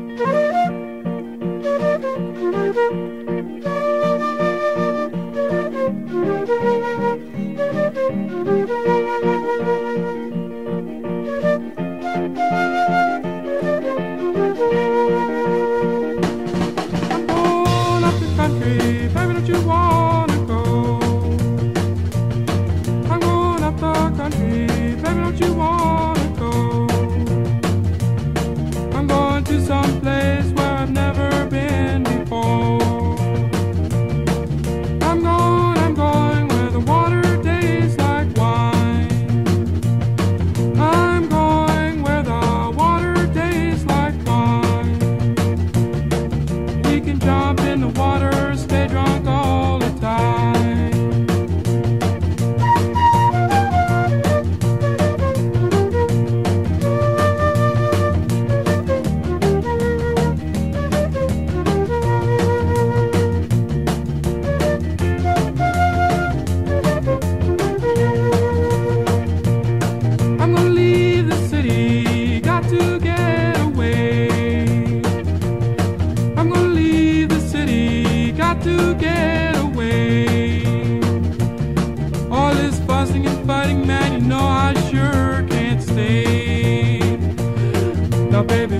I'm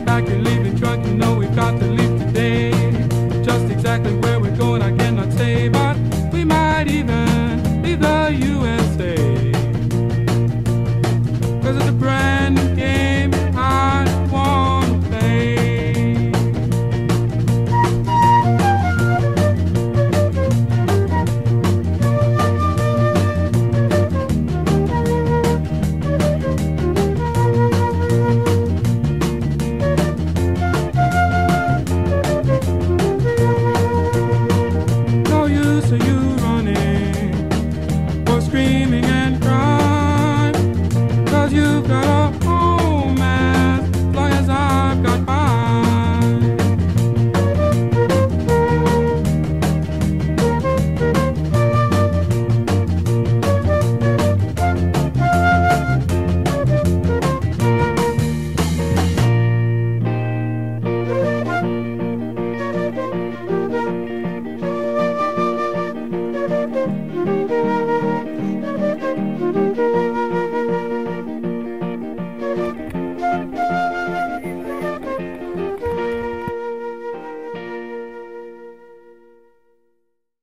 back to leave screaming.